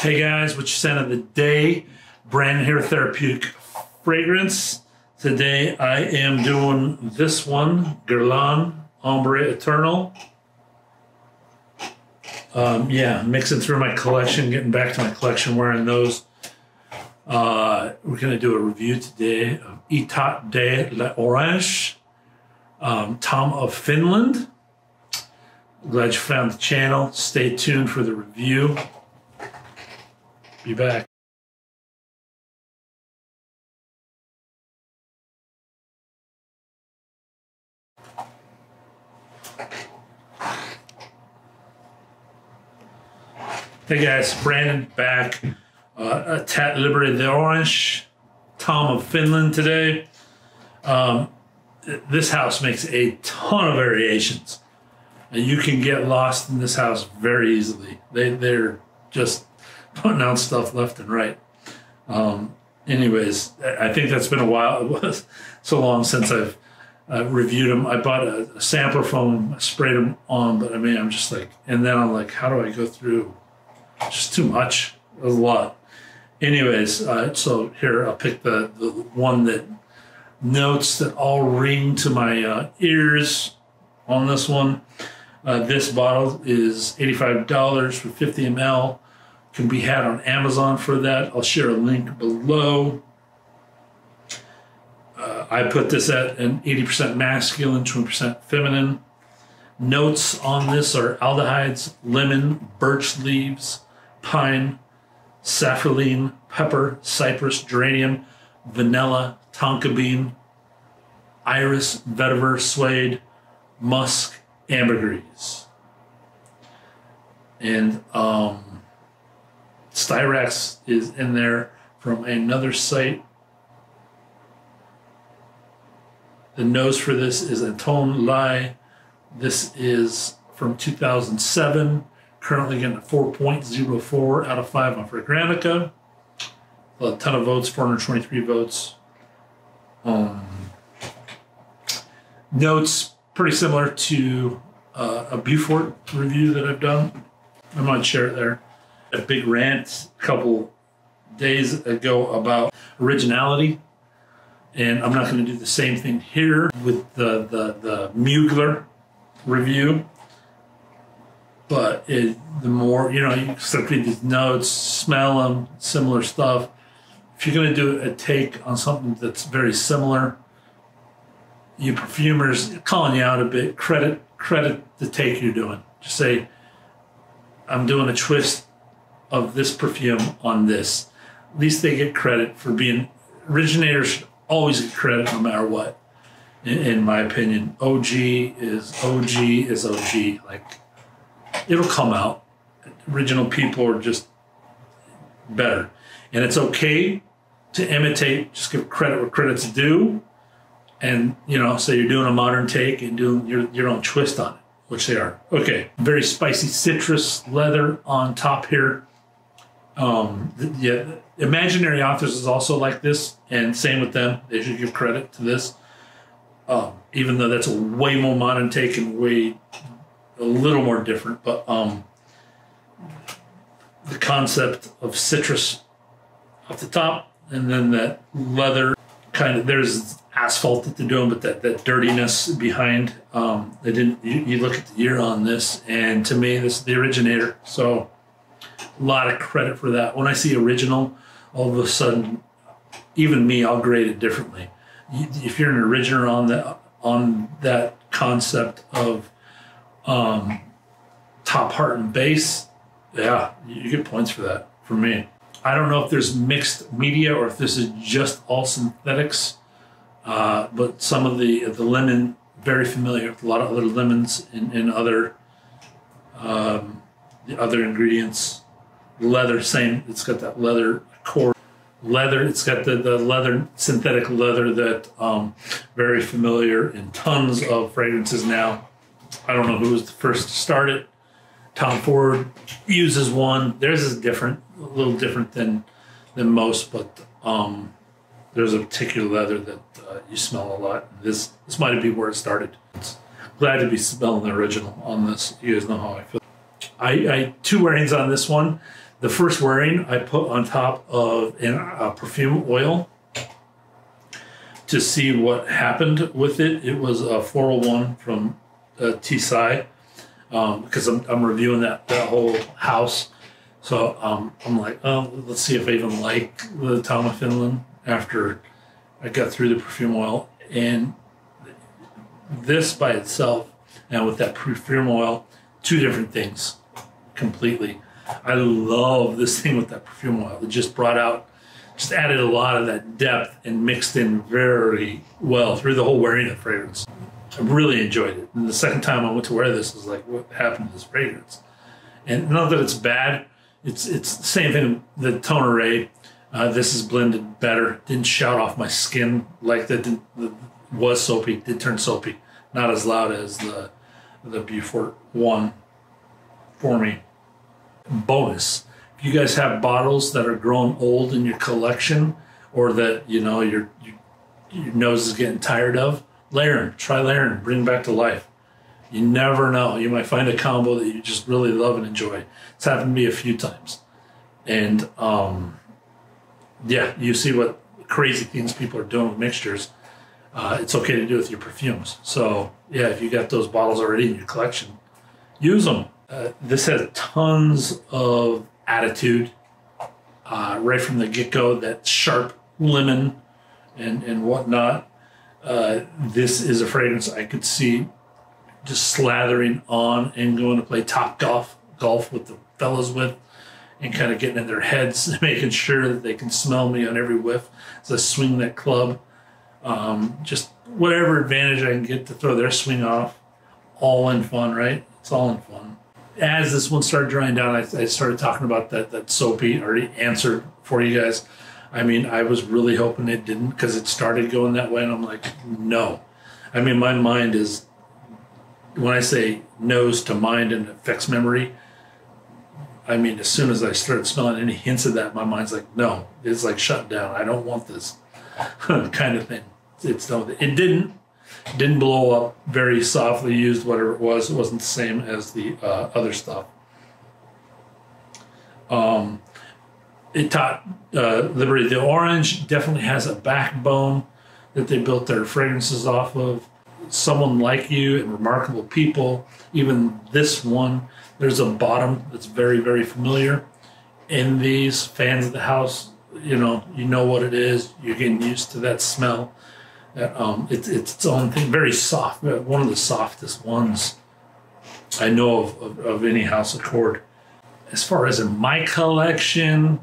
Hey guys, what you sent of the day? Brandon here, Therapeutic Fragrance. Today I am doing this one, Guerlain Ombre Eternal. Um, yeah, mixing through my collection, getting back to my collection, wearing those. Uh, we're going to do a review today of Etat de l'Orange, um, Tom of Finland. Glad you found the channel. Stay tuned for the review. Be back. Hey guys, Brandon back. Uh, Etat Libre d'Orange, Tom of Finland today. Um, this house makes a ton of variations. And you can get lost in this house very easily. They, they're just putting out stuff left and right. Um, anyways, I think that's been a while. It was so long since I've uh, reviewed them. I bought a, a sampler from them, sprayed them on, but I mean, I'm just like, and then I'm like, how do I go through just too much. a lot. Anyways, uh, so here I'll pick the, the one that notes that all ring to my uh, ears on this one. Uh, this bottle is $85 for 50 ml. Can be had on Amazon for that. I'll share a link below. Uh, I put this at an 80% masculine, 20% feminine. Notes on this are aldehydes, lemon, birch leaves, pine, safraleine, pepper, cypress, geranium, vanilla, tonka bean, iris, vetiver, suede, musk, ambergris. And um, Styrax is in there from another site. The nose for this is Antoine Lie. This is from 2007 currently getting a 4.04 out of 5 on Fragrantica. A ton of votes, 423 votes. Um, notes pretty similar to uh, a Beaufort review that I've done. I might share it there. A big rant a couple days ago about originality. And I'm not going to do the same thing here with the, the, the Mugler review. But it, the more you know you start reading these notes smell them similar stuff. If you're going to do a take on something that's very similar you perfumers calling you out a bit credit credit the take you're doing. Just say i'm doing a twist of this perfume on this at least they get credit for being originators should always get credit no matter what in, in my opinion og is og is og like it'll come out. Original people are just better. And it's okay to imitate, just give credit where credit's due. And, you know, say you're doing a modern take and doing your, your own twist on it, which they are. Okay, very spicy citrus leather on top here. Um, yeah, Imaginary Authors is also like this, and same with them. They should give credit to this. Um, even though that's a way more modern take and way a little more different, but um, the concept of citrus off the top, and then that leather kind of there's asphalt that they're doing, but that, that dirtiness behind. Um, they didn't. You, you look at the year on this, and to me, this is the originator. So a lot of credit for that. When I see original, all of a sudden, even me, I'll grade it differently. If you're an originator on that on that concept of um, top heart and base, yeah, you get points for that for me. I don't know if there's mixed media or if this is just all synthetics, uh, but some of the the lemon very familiar with a lot of other lemons and, and other um, the other ingredients. Leather, same. It's got that leather core. Leather. It's got the, the leather synthetic leather that um, very familiar in tons of fragrances now. I don't know who was the first to start it. Tom Ford uses one. Theirs is different, a little different than than most, but um, there's a particular leather that uh, you smell a lot. This this might be where it started. It's glad to be smelling the original on this. You guys know how I feel. I, I two wearings on this one. The first wearing I put on top of an, a perfume oil to see what happened with it. It was a 401 from uh, T-Sai um, because I'm, I'm reviewing that, that whole house. So um, I'm like, oh, let's see if I even like the Tom of Finland after I got through the perfume oil. And this by itself and with that perfume oil, two different things completely. I love this thing with that perfume oil. It just brought out, just added a lot of that depth and mixed in very well through the whole wearing of the fragrance. I really enjoyed it. And the second time I went to wear this, I was like, what happened to this fragrance? And not that it's bad, it's it's the same thing. The Tonneray, uh, this is blended better. Didn't shout off my skin like that. The, was soapy. Did turn soapy. Not as loud as the the Beaufort one for me. Bonus: if you guys have bottles that are grown old in your collection, or that you know your your, your nose is getting tired of, Laren. Try Laren. Bring them back to life. You never know. You might find a combo that you just really love and enjoy. It's happened to me a few times. And um, yeah, you see what crazy things people are doing with mixtures. Uh, it's okay to do with your perfumes. So yeah, if you got those bottles already in your collection, use them. Uh, this has tons of attitude uh, right from the get go. That sharp lemon and and whatnot. Uh, this is a fragrance I could see just slathering on and going to play top golf golf with the fellas with and kind of getting in their heads making sure that they can smell me on every whiff as I swing that club. Um, just whatever advantage I can get to throw their swing off, all in fun, right? It's all in fun. As this one started drying down, I, I started talking about that that soapy already answered for you guys. I mean, I was really hoping it didn't because it started going that way, and I'm like, no. I mean, my mind is when I say nose to mind and affects memory, I mean, as soon as I started smelling any hints of that, my mind's like, no, it's like shut down. I don't want this kind of thing. It's no, it didn't didn't blow up. Very softly used, whatever it was. It wasn't the same as the uh, other stuff. Um, it taught uh, Liberty the orange definitely has a backbone that they built their fragrances off of someone like you and remarkable people. Even this one, there's a bottom that's very, very familiar. In these fans of the house, you know, you know what it is. You're getting used to that smell. Um, it, it's its own thing, very soft. Uh, one of the softest ones I know of, of, of any House Accord. As far as in my collection,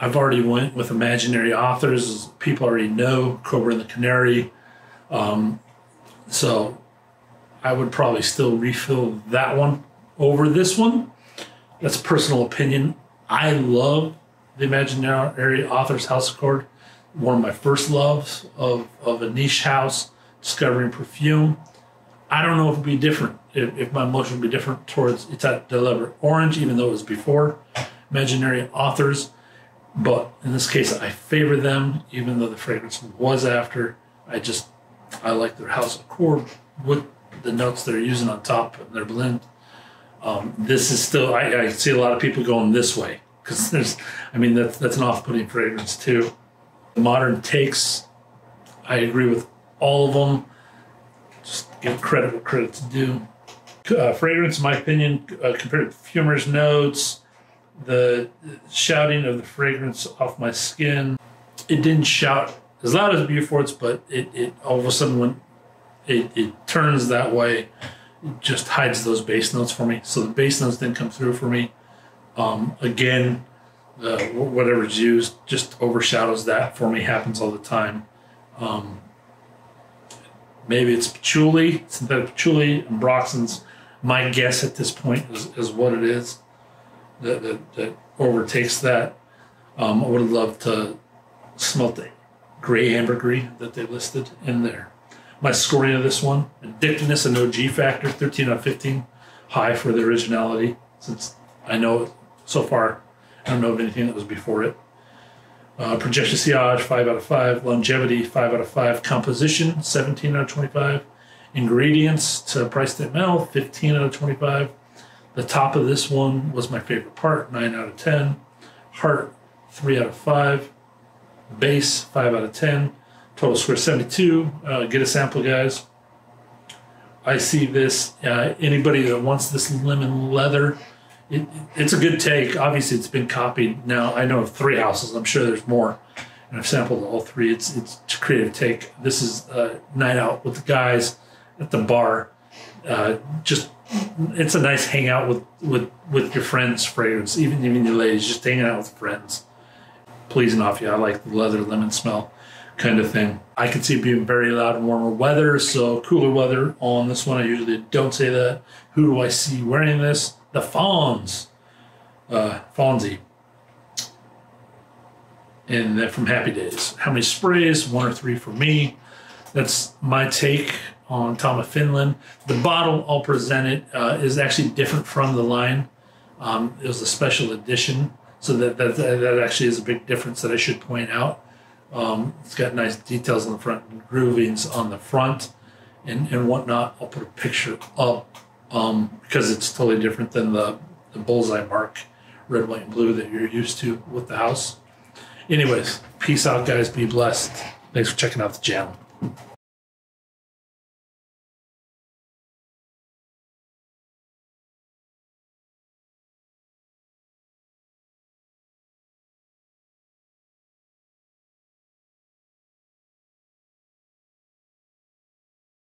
I've already went with imaginary authors. People already know Cobra and the Canary. Um, so I would probably still refill that one over this one. That's personal opinion. I love the Imaginary Authors House Accord. One of my first loves of, of a niche house, discovering perfume. I don't know if it'd be different, if, if my emotion would be different towards it's Etat Libre d'Orange, even though it was before Imaginary Authors. But in this case, I favor them, even though the fragrance was after. I just I like their House Accord with the notes they're using on top of their blend. Um, this is still I, I, see a lot of people going this way because there's I mean that's that's an off-putting fragrance too. Modern takes, I agree with all of them. Just give credit what credit's due. Uh, fragrance, in my opinion, uh, compared to perfumer's notes, the shouting of the fragrance off my skin, it didn't shout as loud as Beaufort's, but it, it all of a sudden when it, it turns that way, it just hides those bass notes for me. So the bass notes didn't come through for me. Um, again, uh, whatever's used just overshadows that for me. Happens all the time. Um, maybe it's patchouli, synthetic patchouli, and Broxton's. My guess at this point is, is what it is that, that, that overtakes that. Um, I would have loved to smell the gray ambergris that they listed in there. My scoring of this one, addictiveness and no G factor, 13 out of 15. High for the originality, since I know so far, I don't know of anything that was before it. Uh, projection sillage, 5 out of 5. Longevity, 5 out of 5. Composition, 17 out of 25. Ingredients to price to ml, 15 out of 25. The top of this one was my favorite part, 9 out of 10. Heart, 3 out of 5. Base, 5 out of 10. Total square 72. Uh, get a sample, guys. I see this. Uh, anybody that wants this lemon leather, it, it's a good take. Obviously, it's been copied. Now I know of three houses. I'm sure there's more, and I've sampled all three. It's it's a creative take. This is a night out with the guys at the bar. Uh, just it's a nice hangout with with with your friends fragrance. Even even your ladies, just hanging out with friends. Pleasing off you. I like the leather lemon smell kind of thing. I can see it being very loud in warmer weather, so cooler weather on this one. I usually don't say that. Who do I see wearing this? The Fonz, uh, Fonzie. And then from Happy Days. How many sprays? One or three for me. That's my take on Tom of Finland. The bottle I'll present it uh, is actually different from the line. Um, it was a special edition, so that, that that actually is a big difference that I should point out. Um, it's got nice details on the front, groovings on the front, and, and whatnot. I'll put a picture up um, because it's totally different than the, the bullseye mark, red, white, and blue that you're used to with the house. Anyways, peace out, guys. Be blessed. Thanks for checking out the channel.